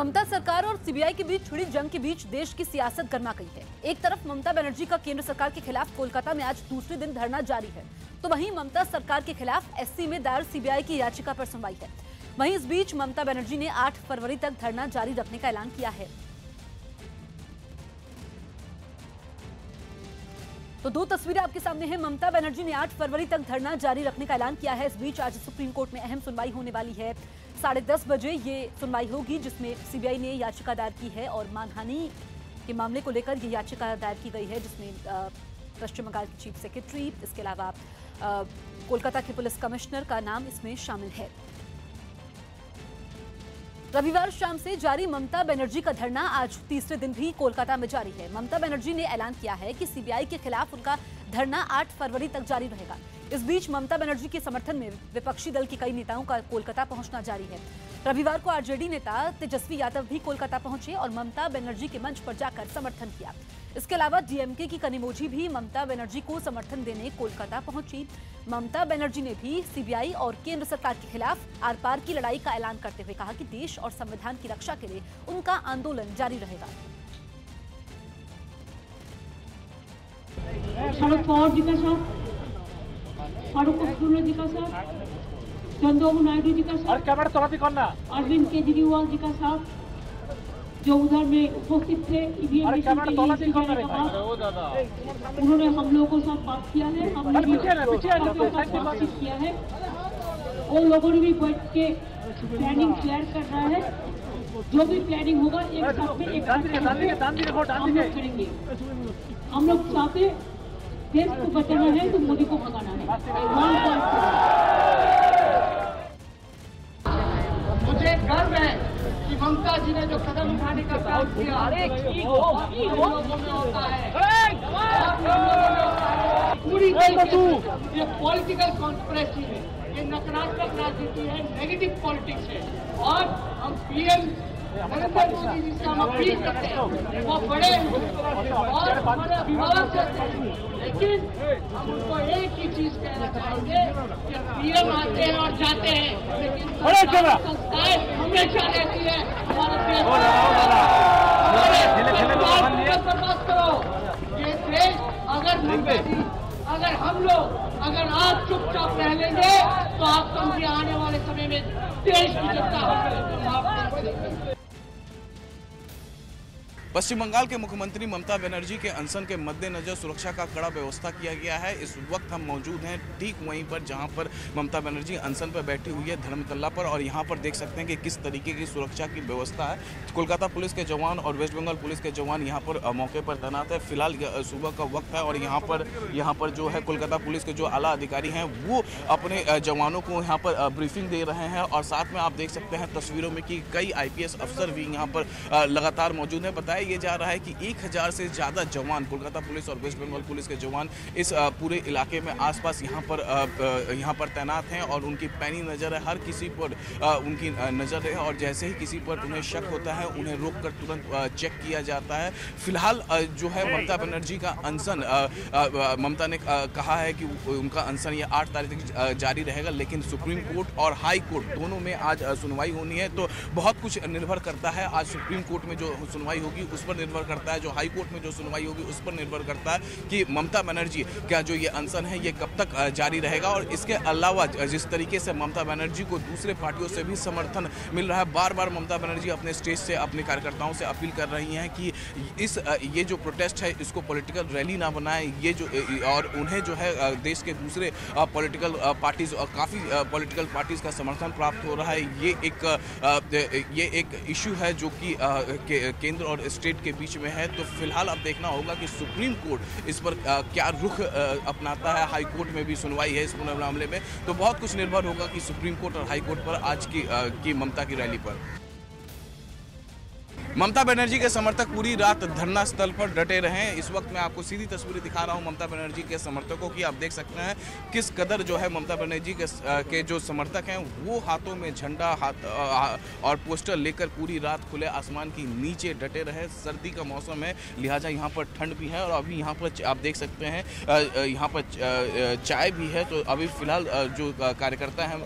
ममता सरकार और सीबीआई के बीच छिड़ी जंग के बीच देश की सियासत गर्मा गई है। एक तरफ़ ममता बनर्जी का केंद्र सरकार के खिलाफ कोलकाता में आज दूसरे दिन धरना जारी है तो वहीं ममता सरकार के खिलाफ एससी में दायर सीबीआई की याचिका पर सुनवाई है। वहीं इस बीच ममता बनर्जी ने 8 फरवरी तक धरना जारी रखने का ऐलान किया है। तो दो तस्वीरें आपके सामने हैं। ममता बनर्जी ने 8 फरवरी तक धरना जारी रखने का ऐलान किया है। इस बीच आज सुप्रीम कोर्ट में अहम सुनवाई होने वाली है। साढ़े दस बजे ये सुनवाई होगी, जिसमें सीबीआई ने याचिका दायर की है और मानहानि के मामले को लेकर ये याचिका दायर की गई है, जिसमें पश्चिम बंगाल की चीफ सेक्रेटरी, इसके अलावा कोलकाता के पुलिस कमिश्नर का नाम इसमें शामिल है। रविवार शाम से जारी ममता बनर्जी का धरना आज तीसरे दिन भी कोलकाता में जारी है। ममता बनर्जी ने ऐलान किया है कि सीबीआई के खिलाफ उनका धरना 8 फरवरी तक जारी रहेगा। इस बीच ममता बनर्जी के समर्थन में विपक्षी दल के कई नेताओं का कोलकाता पहुँचना जारी है। रविवार को आरजेडी नेता तेजस्वी यादव भी कोलकाता पहुँचे और ममता बनर्जी के मंच पर जाकर समर्थन किया। इसके अलावा डीएमके की कनिमोझी भी ममता बनर्जी को समर्थन देने कोलकाता पहुँची। ममता बनर्जी ने भी सीबीआई और केंद्र सरकार के खिलाफ आर पार की लड़ाई का ऐलान करते हुए कहा कि देश और संविधान की रक्षा के लिए उनका आंदोलन जारी रहेगा। शरद पवार जी का साथ फारूक अब्दुल्ला जी का साथ चंद्रबाबू नायडू जी का ना अरविंद केजरीवाल जी का साथ जो उधर में उपस्थित थे ईवीएम के लिए उन्होंने हम लोगों के साथ बात किया है हमने भी बातचीत किया है उन लोगों ने भी बैठ के प्लानिंग शेयर कर रहा है जो भी प्लानिंग होगा एक साथ में एक वोट दान हम लोग करेंगे। हम लोग चाहते देश को बचाना है तो मोदी को भगाना है। One मुझे गर्व है कि ममता जी ने जो कदम उठाने का काम किया है होता है। पूरी ये पॉलिटिकल कॉन्स्परेसी है। ये नकारात्मक राजनीति है नेगेटिव पॉलिटिक्स है। और हम पीएम वो बड़े और हमारे अभिभावक करते हैं लेकिन हम उनको एक ही चीज़ कहना चाहेंगे कि पीएम आते हैं और जाते हैं लेकिन संस्थाएँ हमेशा रहती है हमारे करो ये देश अगर अगर हम लोग, अगर आप चुपचाप रह लेंगे तो आप समझिए आने वाले समय में देश की जनता पश्चिम बंगाल के मुख्यमंत्री ममता बनर्जी के अनशन के मद्देनजर सुरक्षा का कड़ा व्यवस्था किया गया है। इस वक्त हम मौजूद हैं ठीक वहीं पर, जहाँ पर ममता बनर्जी अनशन पर बैठी हुई है धर्मतल्ला पर और यहाँ पर देख सकते हैं कि किस तरीके की सुरक्षा की व्यवस्था है। कोलकाता पुलिस के जवान और वेस्ट बंगाल पुलिस के जवान यहाँ पर मौके पर तैनात है। फ़िलहाल सुबह का वक्त है और यहाँ पर यहाँ पर जो है कोलकाता पुलिस के जो आला अधिकारी हैं, वो अपने जवानों को यहाँ पर ब्रीफिंग दे रहे हैं और साथ में आप देख सकते हैं तस्वीरों में कि कई आईपीएस अफसर भी यहाँ पर लगातार मौजूद हैं। बताया ये जा रहा है कि एक हज़ार से ज़्यादा जवान, कोलकाता पुलिस और वेस्ट बंगाल पुलिस के जवान इस पूरे इलाके में आसपास यहाँ पर यहाँ पर तैनात हैं और उनकी पैनी नज़र है। हर किसी पर उनकी नज़र है और जैसे ही किसी पर उन्हें शक होता है, उन्हें रोक कर तुरंत चेक किया जाता है। फ़िलहाल जो है ममता बनर्जी का अनशन ममता ने कहा है कि उनका अनशन ये आठ तारीख तक जारी रहेगा, लेकिन सुप्रीम कोर्ट और हाई कोर्ट दोनों में आज सुनवाई होनी है। तो बहुत कुछ निर्भर करता है। आज सुप्रीम कोर्ट में जो सुनवाई होगी उस पर निर्भर करता है, जो हाई कोर्ट में जो सुनवाई होगी उस पर निर्भर करता है कि ममता बनर्जी का जो ये अनशन है, ये कब तक जारी रहेगा? और इसके अलावा जिस तरीके से ममता बनर्जी को दूसरे पार्टियों से भी समर्थन मिल रहा है बार बार ममता बनर्जी अपने स्टेज से, अपने कार्यकर्ताओं से अपील कर रही हैं कि इस ये जो प्रोटेस्ट है, इसको पॉलिटिकल रैली ना बनाए। ये जो और उन्हें जो है देश के दूसरे पॉलिटिकल पार्टीज़ और काफ़ी पॉलिटिकल पार्टीज़ का समर्थन प्राप्त हो रहा है। ये एक ये एक इशू है जो कि केंद्र और स्टेट के बीच में है तो फ़िलहाल अब देखना होगा कि सुप्रीम कोर्ट इस पर क्या रुख अपनाता है। हाई कोर्ट में भी सुनवाई है इस पूरे मामले में। तो बहुत कुछ निर्भर होगा कि सुप्रीम कोर्ट और हाई कोर्ट पर आज की की ममता की रैली पर। ममता बनर्जी के समर्थक पूरी रात धरना स्थल पर डटे रहे इस वक्त मैं आपको सीधी तस्वीरें दिखा रहा हूँ ममता बनर्जी के समर्थकों की। आप देख सकते हैं किस कदर जो है ममता बनर्जी के के जो समर्थक हैं, वो हाथों में झंडा, हाथ और पोस्टर लेकर पूरी रात खुले आसमान की नीचे डटे रहे सर्दी का मौसम है, लिहाजा यहाँ पर ठंड भी है और अभी यहाँ पर आप देख सकते हैं यहाँ पर चाय भी है। तो अभी फ़िलहाल जो कार्यकर्ता हैं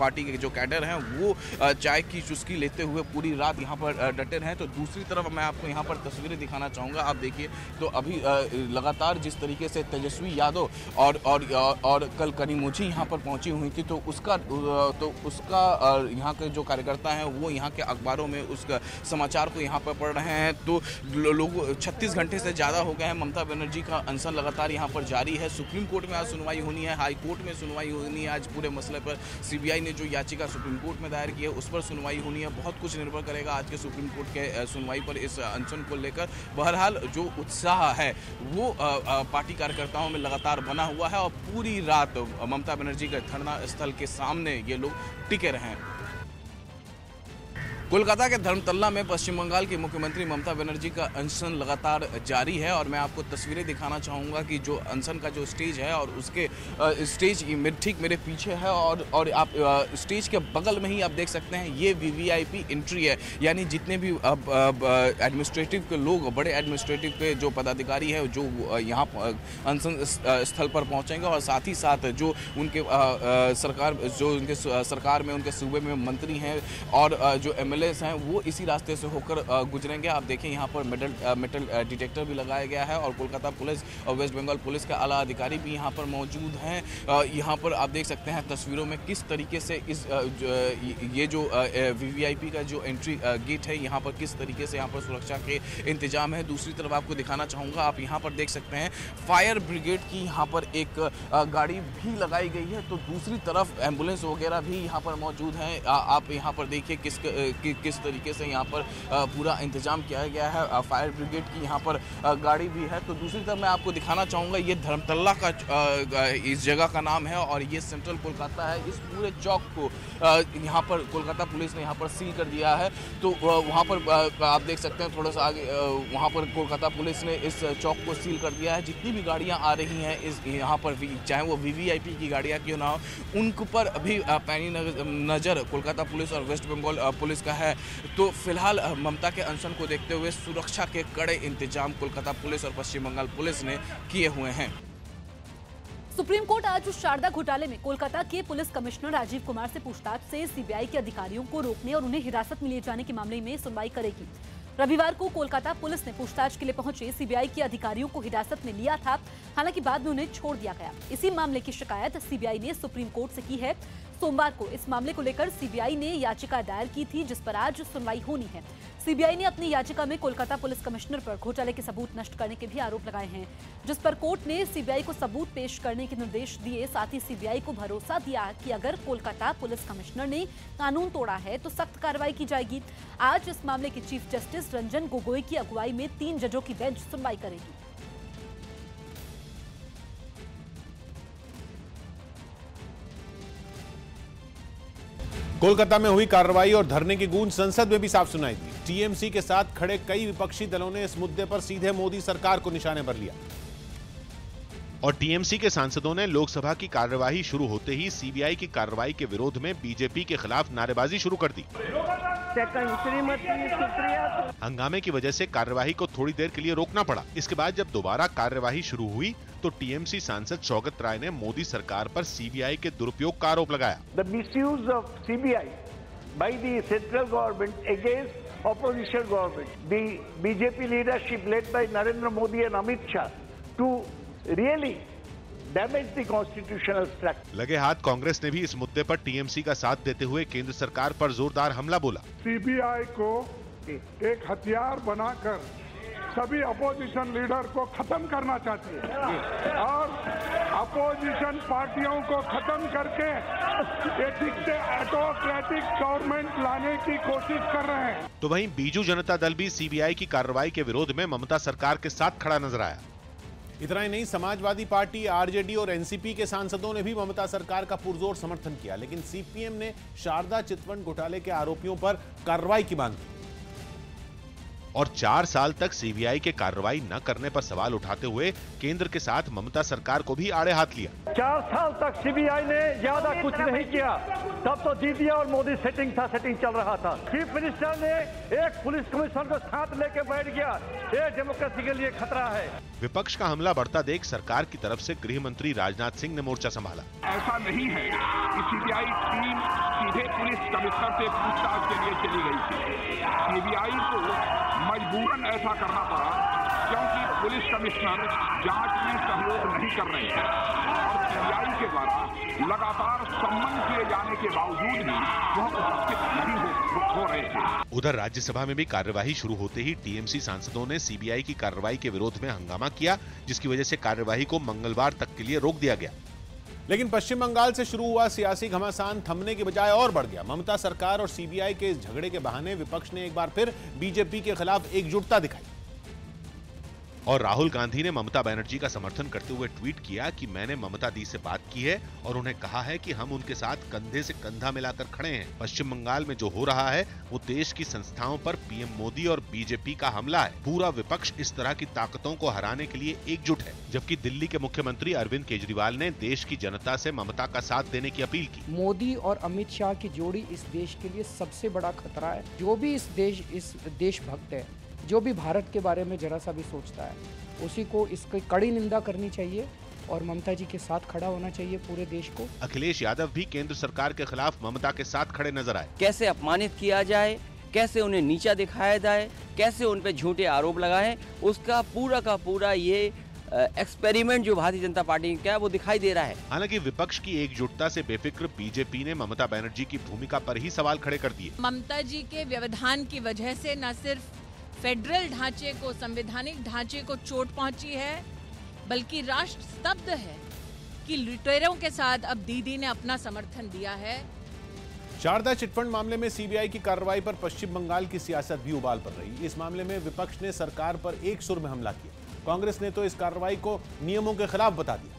पार्टी के जो कैडर हैं, वो चाय की चुस्की लेते हुए पूरी रात यहाँ पर डटे रहे तो दूसरी तरफ़ मैं आपको यहाँ पर तस्वीरें दिखाना चाहूँगा, आप देखिए। तो अभी लगातार जिस तरीके से तेजस्वी यादव और और और कल करीमुझी यहाँ पर पहुँची हुई थी तो उसका तो उसका यहाँ के जो कार्यकर्ता हैं, वो यहाँ के अखबारों में उस समाचार को यहाँ पर पढ़ रहे हैं। तो लोग छत्तीस घंटे से ज़्यादा हो गए हैं, ममता बनर्जी का अनशन लगातार यहाँ पर जारी है। सुप्रीम कोर्ट में आज सुनवाई होनी है, हाई कोर्ट में सुनवाई होनी है, आज पूरे मसले पर सीबीआई ने जो याचिका सुप्रीम कोर्ट में दायर की है, उस पर सुनवाई होनी है। बहुत कुछ निर्भर करेगा आज के सुप्रीम कोर्ट के सुनवाई पर इस अनशन को लेकर बहरहाल जो उत्साह है, वो पार्टी कार्यकर्ताओं में लगातार बना हुआ है और पूरी रात ममता बनर्जी के धरना स्थल के सामने ये लोग टिके रहे हैं। कोलकाता के धर्मतल्ला में पश्चिम बंगाल की मुख्यमंत्री ममता बनर्जी का अनशन लगातार जारी है और मैं आपको तस्वीरें दिखाना चाहूँगा कि जो अनशन का जो स्टेज है और उसके स्टेज ठीक मेरे पीछे है और और आप स्टेज के बगल में ही आप देख सकते हैं ये वीवीआईपी एंट्री है। यानी जितने भी एडमिनिस्ट्रेटिव के लोग, बड़े एडमिनिस्ट्रेटिव के जो पदाधिकारी है, जो यहाँ अनशन स्थल पर पहुँचेंगे और साथ ही साथ जो उनके सरकार, जो उनके सरकार में, उनके सूबे में मंत्री हैं और जो एम एमएलएस हैं, वो इसी रास्ते से होकर गुजरेंगे। आप देखें, यहाँ पर मेटल मेटल डिटेक्टर भी लगाया गया है और कोलकाता पुलिस और वेस्ट बंगाल पुलिस के आला अधिकारी भी यहाँ पर मौजूद हैं। यहाँ पर आप देख सकते हैं तस्वीरों में किस तरीके से इस ये जो वीवीआईपी का जो एंट्री गेट है, यहाँ पर किस तरीके से यहाँ पर सुरक्षा के इंतज़ाम है। दूसरी तरफ़ आपको दिखाना चाहूँगा, आप यहाँ पर देख सकते हैं, फायर ब्रिगेड की यहाँ पर एक गाड़ी भी लगाई गई है। तो दूसरी तरफ़ एंबुलेंस वगैरह भी यहाँ पर मौजूद हैं। आप यहाँ पर देखिए किस कि किस तरीके से यहाँ पर पूरा इंतज़ाम किया गया है फायर ब्रिगेड की यहाँ पर गाड़ी भी है। तो दूसरी तरफ़ मैं आपको दिखाना चाहूँगा, ये धर्मतल्ला का इस जगह का नाम है और ये सेंट्रल कोलकाता है। इस पूरे चौक को यहाँ पर कोलकाता पुलिस ने यहाँ पर सील कर दिया है। तो वहाँ पर आप देख सकते हैं थोड़ा सा आगे वहाँ पर कोलकाता पुलिस ने इस चौक को सील कर दिया है। जितनी भी गाड़ियाँ आ रही हैं इस, यहाँ पर चाहे वो वीवीआईपी की गाड़ियाँ क्यों ना हो, उन पर अभी पैनी नज़र कोलकाता पुलिस और वेस्ट बंगाल पुलिस का है। तो फ़िलहाल ममता के अनशन को देखते हुए सुरक्षा के कड़े इंतज़ाम कोलकाता पुलिस और पश्चिम बंगाल पुलिस ने किए हुए हैं। सुप्रीम कोर्ट आज शारदा घोटाले में कोलकाता के पुलिस कमिश्नर राजीव कुमार से पूछताछ से सीबीआई के अधिकारियों को रोकने और उन्हें हिरासत में लिए जाने के मामले में सुनवाई करेगी। रविवार को कोलकाता पुलिस ने पूछताछ के लिए पहुँचे सीबीआई के अधिकारियों को हिरासत में लिया था, हालाँकि बाद में उन्हें छोड़ दिया गया। इसी मामले की शिकायत सीबीआई ने सुप्रीम कोर्ट से की है। सोमवार को इस मामले को लेकर सीबीआई ने याचिका दायर की थी, जिस पर आज सुनवाई होनी है। सीबीआई ने अपनी याचिका में कोलकाता पुलिस कमिश्नर पर घोटाले के सबूत नष्ट करने के भी आरोप लगाए हैं, जिस पर कोर्ट ने सीबीआई को सबूत पेश करने के निर्देश दिए। साथ ही सीबीआई को भरोसा दिया कि अगर कोलकाता पुलिस कमिश्नर ने कानून तोड़ा है तो सख्त कार्रवाई की जाएगी। आज इस मामले के चीफ जस्टिस रंजन गोगोई की अगुवाई में तीन जजों की बेंच सुनवाई करेगी। कोलकाता में हुई कार्रवाई और धरने की गूंज संसद में भी साफ़ सुनाई दी। टीएमसी के साथ खड़े कई विपक्षी दलों ने इस मुद्दे पर सीधे मोदी सरकार को निशाने पर लिया। और टीएमसी के सांसदों ने लोकसभा की कार्यवाही शुरू होते ही सीबीआई की कार्रवाई के विरोध में बीजेपी के खिलाफ नारेबाजी शुरू कर दी। हंगामे की वजह से कार्यवाही को थोड़ी देर के लिए रोकना पड़ा। इसके बाद जब दोबारा कार्यवाही शुरू हुई तो टीएमसी सांसद शौकत राय ने मोदी सरकार पर सीबीआई के दुरुपयोग का आरोप लगाया। The misuse of CBI by the central government against opposition government the BJP leadership led by Narendra Modi and Amit Shah to really damage the constitutional structure लगे हाथ कांग्रेस ने भी इस मुद्दे पर टीएमसी का साथ देते हुए केंद्र सरकार पर जोरदार हमला बोला। सीबीआई को एक हथियार बनाकर सभी अपोजिशन लीडर को खत्म करना चाहती है। और अपोजिशन पार्टियों को खत्म करके ऑटोक्रेटिक गवर्नमेंट लाने की कोशिश कर रहे हैं। तो वहीं बीजू जनता दल भी सीबीआई की कार्रवाई के विरोध में ममता सरकार के साथ खड़ा नज़र आया। इतना ही नहीं समाजवादी पार्टी आरजेडी और एनसीपी के सांसदों ने भी ममता सरकार का पुरजोर समर्थन किया लेकिन सीपीएम ने शारदा चितवंड घोटाले के आरोपियों पर कार्रवाई की मांग की। और चार साल तक सीबीआई के कार्रवाई न करने पर सवाल उठाते हुए केंद्र के साथ ममता सरकार को भी आड़े हाथ लिया। चार साल तक सीबीआई ने ज़्यादा कुछ नहीं किया। तब तो दीदी और मोदी सेटिंग था सेटिंग चल रहा था। चीफ मिनिस्टर ने एक पुलिस कमिश्नर को साथ लेके बैठ गया। ये डेमोक्रेसी के लिए खतरा है। विपक्ष का हमला बढ़ता देख सरकार की तरफ़ से गृह मंत्री राजनाथ सिंह ने मोर्चा संभाला। ऐसा नहीं है कि सीबीआई टीम सीधे पुलिस कमिश्नर से पूछताछ के लिए चली गई थी। सीबीआई को मजबूरन ऐसा करना पड़ा क्योंकि पुलिस कमिश्नर जाँच में सहयोग नहीं कर रहे हैं। और सीबीआई के द्वारा लगातार सम्मन किए जाने के बावजूद भी वह उपस्थित नहीं हो, उधर राज्यसभा में भी कार्यवाही शुरू होते ही टीएमसी सांसदों ने सीबीआई की कार्रवाई के विरोध में हंगामा किया जिसकी वजह से कार्यवाही को मंगलवार तक के लिए रोक दिया गया। लेकिन पश्चिम बंगाल से शुरू हुआ सियासी घमासान थमने के बजाय और बढ़ गया। ममता सरकार और सीबीआई के इस झगड़े के बहाने विपक्ष ने एक बार फिर बीजेपी के खिलाफ एकजुटता दिखाई। और राहुल गांधी ने ममता बनर्जी का समर्थन करते हुए ट्वीट किया कि मैंने ममता दी से बात की है और उन्हें कहा है कि हम उनके साथ कंधे से कंधा मिलाकर खड़े हैं। पश्चिम बंगाल में जो हो रहा है, वो देश की संस्थाओं पर पीएम मोदी और बीजेपी का हमला है। पूरा विपक्ष इस तरह की ताकतों को हराने के लिए एकजुट है, जबकि दिल्ली के मुख्यमंत्री अरविंद केजरीवाल ने देश की जनता से ममता का साथ देने की अपील की। मोदी और अमित शाह की जोड़ी इस देश के लिए सबसे बड़ा खतरा है। जो भी इस देश, इस देशभक्त है जो भी भारत के बारे में जरा सा भी सोचता है उसी को इसकी कड़ी निंदा करनी चाहिए और ममता जी के साथ खड़ा होना चाहिए पूरे देश को। अखिलेश यादव भी केंद्र सरकार के खिलाफ ममता के साथ खड़े नज़र आए। कैसे अपमानित किया जाए कैसे उन्हें नीचा दिखाया जाए कैसे उन पर झूठे आरोप लगाए उसका पूरा का पूरा ये एक्सपेरिमेंट जो भारतीय जनता पार्टी का है वो दिखाई दे रहा है। हालाँकि विपक्ष की एकजुटता से बेफिक्र बीजेपी ने ममता बनर्जी की भूमिका पर ही सवाल खड़े कर दिए। ममता जी के व्यवधान की वजह से न सिर्फ़ फेडरल ढांचे को संवैधानिक ढांचे को चोट पहुँची है बल्कि राष्ट्र स्तब्ध है कि लुटेरों के साथ अब दीदी ने अपना समर्थन दिया है। शारदा चिटफंड मामले में सीबीआई की कार्रवाई पर पश्चिम बंगाल की सियासत भी उबाल पर रही। इस मामले में विपक्ष ने सरकार पर एक सुर में हमला किया। कांग्रेस ने तो इस कार्रवाई को नियमों के खिलाफ बता दिया।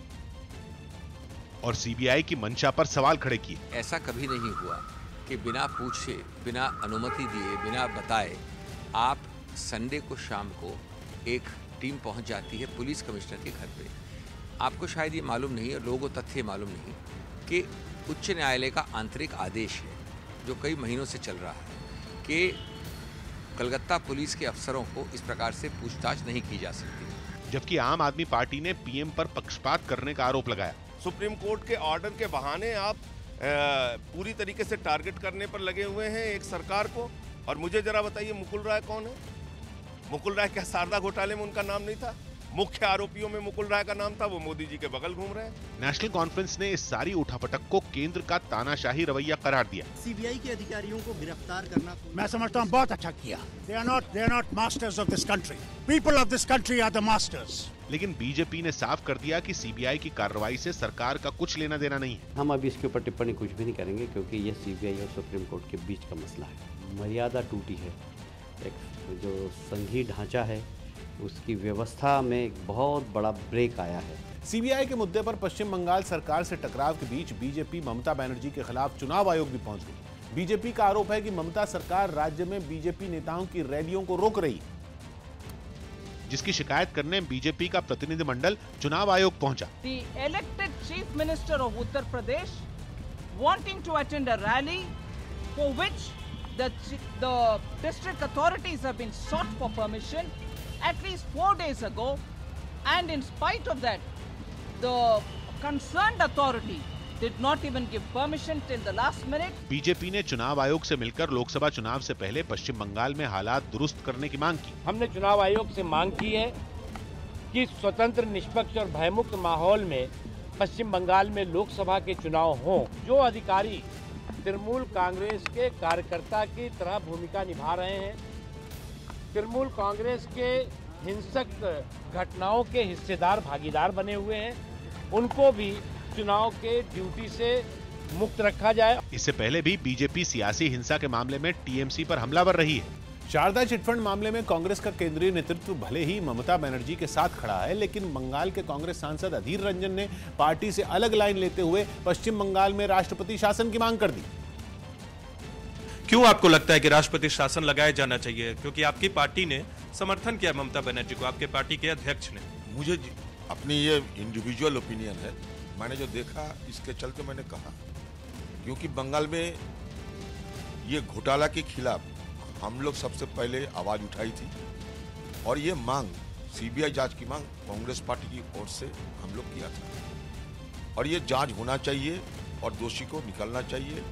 और सीबीआई की मंशा पर सवाल खड़े किए। ऐसा कभी नहीं हुआ कि बिना पूछे बिना अनुमति दिए बिना बताए आप संडे को शाम को एक टीम पहुँच जाती है पुलिस कमिश्नर के घर पे। आपको शायद ये मालूम नहीं है लोगों को तथ्य मालूम नहीं कि उच्च न्यायालय का आंतरिक आदेश है जो कई महीनों से चल रहा है कि कलकत्ता पुलिस के अफसरों को इस प्रकार से पूछताछ नहीं की जा सकती। जबकि आम आदमी पार्टी ने पीएम पर पक्षपात करने का आरोप लगाया। सुप्रीम कोर्ट के ऑर्डर के बहाने आप पूरी तरीके से टारगेट करने पर लगे हुए हैं एक सरकार को। और मुझे जरा बताइए मुकुल राय कौन है? मुकुल राय क्या शारदा घोटाले में उनका नाम नहीं था? मुख्य आरोपियों में मुकुल राय का नाम था वो मोदी जी के बगल घूम रहे हैं। नेशनल कॉन्फ्रेंस ने इस सारी उठापटक को केंद्र का तानाशाही रवैया करार दिया। सीबीआई के अधिकारियों को गिरफ़्तार करना मैं समझता हूँ बहुत अच्छा किया। They are not they are not masters of this country people of this country are the masters लेकिन बीजेपी ने साफ़ कर दिया कि सीबीआई की कार्रवाई से सरकार का कुछ लेना देना नहीं है। हम अभी इसके ऊपर टिप्पणी कुछ भी नहीं करेंगे क्योंकि ये सीबीआई और सुप्रीम कोर्ट के बीच का मसला है। मर्यादा टूटी है। एक जो संघीय ढांचा है उसकी व्यवस्था में एक बहुत बड़ा ब्रेक आया है। सीबीआई के मुद्दे पर पश्चिम बंगाल सरकार से टकराव के बीच बीजेपी ममता बनर्जी के खिलाफ चुनाव आयोग भी पहुँच गई। बीजेपी का आरोप है कि ममता सरकार राज्य में बीजेपी नेताओं की रैलियों को रोक रही। जिसकी शिकायत करने बीजेपी का प्रतिनिधिमंडल चुनाव आयोग पहुँचा। The elected chief minister of Uttar Pradesh wanting to attend a rally for which the, the district authorities have been sought for permission at least four days ago and in spite of that the concerned authority did not even give permission till the last minute. BJP ने चुनाव आयोग से मिलकर लोकसभा चुनाव से पहले पश्चिम बंगाल में हालात दुरुस्त करने की मांग की हमने चुनाव आयोग से मांग की है कि स्वतंत्र निष्पक्ष और भयमुक्त माहौल में पश्चिम बंगाल में लोकसभा के चुनाव हों जो अधिकारी तृणमूल कांग्रेस के कार्यकर्ता की तरह भूमिका निभा रहे हैं। तृणमूल कांग्रेस के हिंसक घटनाओं के हिस्सेदार भागीदार बने हुए हैं। उनको भी चुनाव के ड्यूटी से मुक्त रखा जाए। इससे पहले भी बीजेपी सियासी हिंसा के मामले में टीएमसी पर हमलावर रही है। शारदा चिटफंड मामले में कांग्रेस का केंद्रीय नेतृत्व भले ही ममता बनर्जी के साथ खड़ा है लेकिन बंगाल के कांग्रेस सांसद अधीर रंजन ने पार्टी से अलग लाइन लेते हुए पश्चिम बंगाल में राष्ट्रपति शासन की मांग कर दी। क्यों आपको लगता है कि राष्ट्रपति शासन लगाया जाना चाहिए? क्योंकि आपकी पार्टी ने समर्थन किया ममता बनर्जी को आपके पार्टी के अध्यक्ष ने। मुझे अपनी ये इंडिविजुअल ओपिनियन है। मैंने जो देखा इसके चलते मैंने कहा क्योंकि बंगाल में ये घोटाला के खिलाफ हम लोग सबसे पहले आवाज़ उठाई थी और ये मांग सीबीआई जाँच की मांग कांग्रेस पार्टी की ओर से हम लोग किया था। और ये जाँच होना चाहिए और दोषी को निकलना चाहिए।